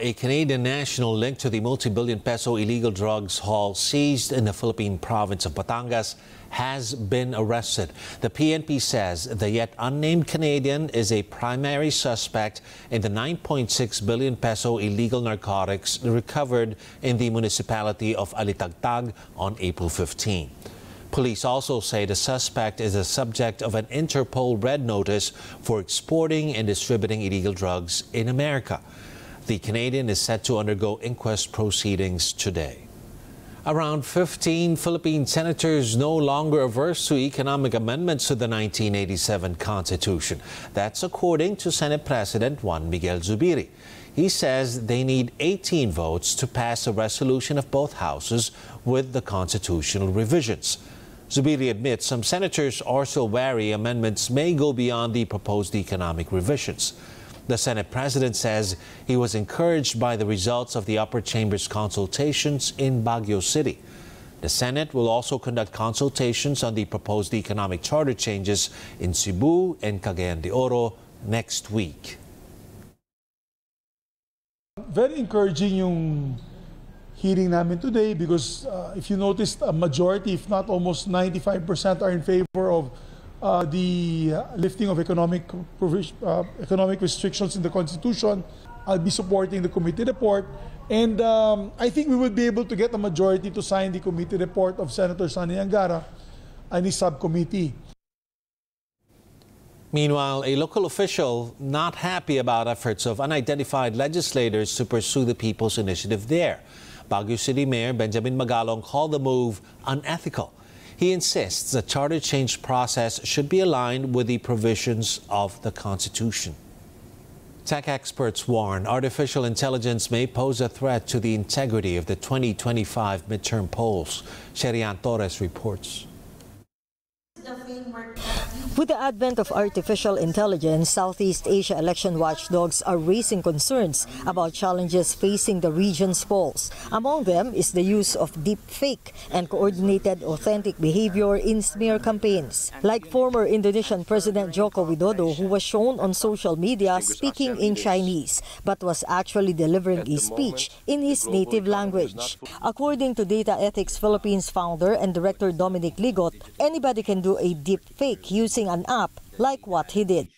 A Canadian national linked to the multi-billion peso illegal drugs haul seized in the Philippine province of Batangas has been arrested. The PNP says the yet unnamed Canadian is a primary suspect in the 9.6 billion peso illegal narcotics recovered in the municipality of Alitagtag on April 15. Police also say the suspect is the subject of an Interpol red notice for exporting and distributing illegal drugs in America. The Canadian is set to undergo inquest proceedings today. Around 15 Philippine senators no longer averse to economic amendments to the 1987 Constitution. That's according to Senate President Juan Miguel Zubiri. He says they need 18 votes to pass a resolution of both houses with the constitutional revisions. Zubiri admits some senators are still wary amendments may go beyond the proposed economic revisions. The Senate president says he was encouraged by the results of the upper chamber's consultations in Baguio City. The Senate will also conduct consultations on the proposed economic charter changes in Cebu and Cagayan de Oro next week. Very encouraging yung hearing namin today because uh, if you noticed, a majority, if not almost 95% are in favor of uh, the lifting of economic uh, economic restrictions in the Constitution. I'll be supporting the committee report. And um, I think we will be able to get a majority to sign the committee report of Senator Sonny Angara and his subcommittee. Meanwhile, a local official not happy about efforts of unidentified legislators to pursue the People's Initiative there. Baguio City Mayor Benjamin Magalong called the move unethical. He insists the charter change process should be aligned with the provisions of the Constitution. Tech experts warn artificial intelligence may pose a threat to the integrity of the 2025 midterm polls. Sherrie Ann Torres reports. With the advent of artificial intelligence, Southeast Asia election watchdogs are raising concerns about challenges facing the region's polls. Among them is the use of deep fake and coordinated authentic behavior in smear campaigns. Like former Indonesian President Joko Widodo, who was shown on social media speaking in Chinese, but was actually delivering a speech in his native language. According to Data Ethics Philippines founder and director Dominic Ligot, anybody can do a deep fake using an app like what he did.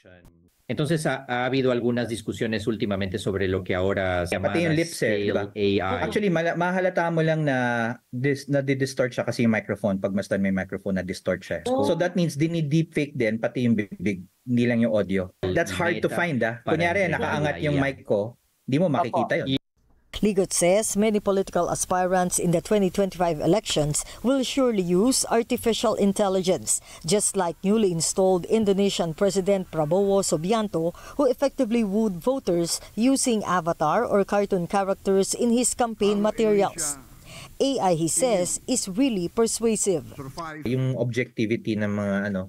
Entonces ha, ha, habido algunas discusiones últimamente sobre lo que ahora se llama Pati yung lips eh, diba? AI. Actually, ma- mahalata mo lang na dis, na distort siya kasi yung microphone pag mastan may microphone na distort siya. Oh. So that means di need deepfake din pati yung bibig, hindi lang yung audio. That's hard to find ah. Kunyari nakaangat yung mic ko, di mo makikita yun. Ligot says many political aspirants in the 2025 elections will surely use artificial intelligence, just like newly installed Indonesian President Prabowo Subianto, who effectively wooed voters using avatar or cartoon characters in his campaign materials. AI, he says, is really persuasive. Yung objectivity ng mga ano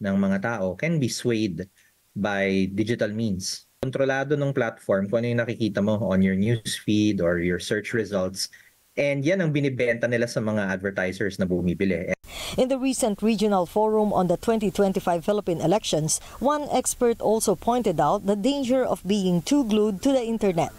ng mga tao can be swayed by digital means. Kontrolado ng platform kung ano yung nakikita mo on your news feed or your search results. And yan ang binibenta nila sa mga advertisers na bumibili. In the recent regional forum on the 2025 Philippine elections, one expert also pointed out the danger of being too glued to the internet.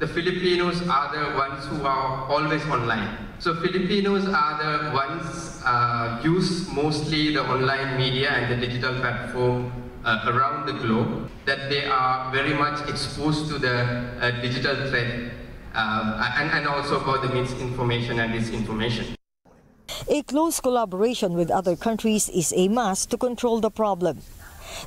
The Filipinos are the ones who are always online. So Filipinos are the ones uh, use mostly the online media and the digital platform uh, around the globe that they are very much exposed to the uh, digital threat um, and, and also about the misinformation and disinformation. A close collaboration with other countries is a must to control the problem.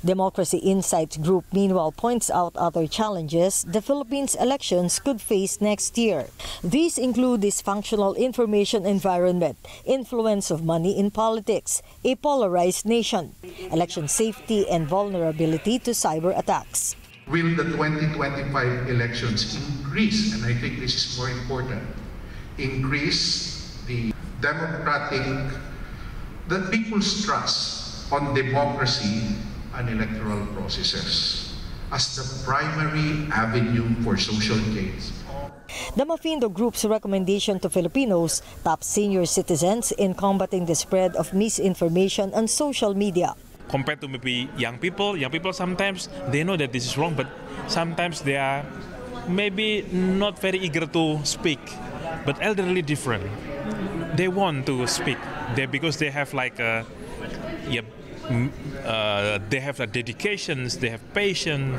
Democracy Insights Group meanwhile points out other challenges the Philippines elections could face next year. These include dysfunctional information environment, influence of money in politics, a polarized nation, election safety and vulnerability to cyber attacks. Will the 2025 elections increase, and I think this is more important, increase the democratic, the people's trust on democracy and electoral processes as the primary avenue for social change. The Mafindo Group's recommendation to Filipinos top senior citizens in combating the spread of misinformation on social media. Compared to maybe young people, young people sometimes they know that this is wrong, but sometimes they are maybe not very eager to speak, but elderly different. They want to speak they, because they have like a, yeah, uh, they have like dedications, they have patience.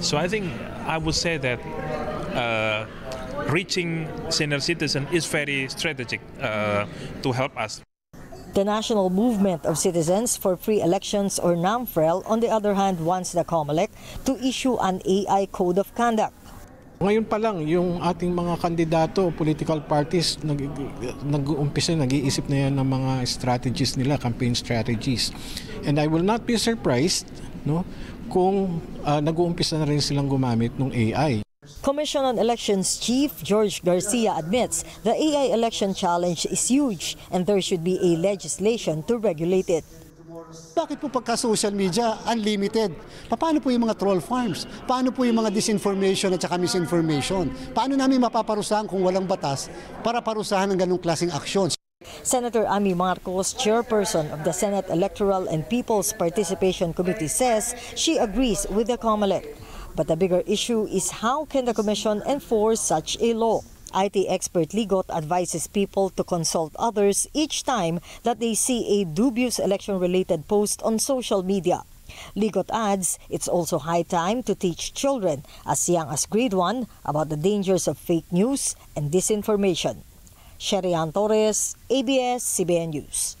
So I think I would say that uh, reaching senior citizen is very strategic uh, to help us. The National Movement of Citizens for Free Elections or NAMFREL, on the other hand, wants the COMELEC to issue an AI code of conduct. Ngayon pa lang, yung ating mga kandidato, political parties, nag, nag-uumpisa, nag-iisip na yan ng mga strategies nila, campaign strategies. And I will not be surprised no, kung uh, nag-uumpisa na rin silang gumamit ng AI. Commission on Elections Chief George Garcia admits the AI election challenge is huge and there should be a legislation to regulate it. Bakit po pagka social media, unlimited? Paano po yung mga troll farms? Paano po yung mga disinformation at saka misinformation? Paano namin mapaparusahan kung walang batas para parusahan ng ganong klaseng aksyon? Senator Amy Marcos, chairperson of the Senate Electoral and People's Participation Committee, says she agrees with the COMELEC. But the bigger issue is how can the Commission enforce such a law? IT expert Ligot advises people to consult others each time that they see a dubious election related post on social media. Ligot adds it's also high time to teach children as young as grade 1 about the dangers of fake news and disinformation. Sherian Torres, ABS-CBN News.